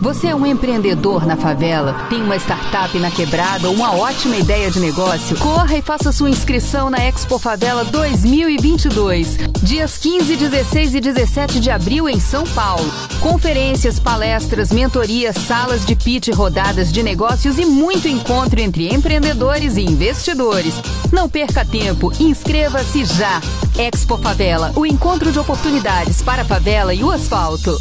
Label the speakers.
Speaker 1: Você é um empreendedor na favela? Tem uma startup na quebrada ou uma ótima ideia de negócio? Corra e faça sua inscrição na Expo Favela 2022. Dias 15, 16 e 17 de abril em São Paulo. Conferências, palestras, mentorias, salas de pitch, rodadas de negócios e muito encontro entre empreendedores e investidores. Não perca tempo, inscreva-se já. Expo Favela, o encontro de oportunidades para a favela e o asfalto.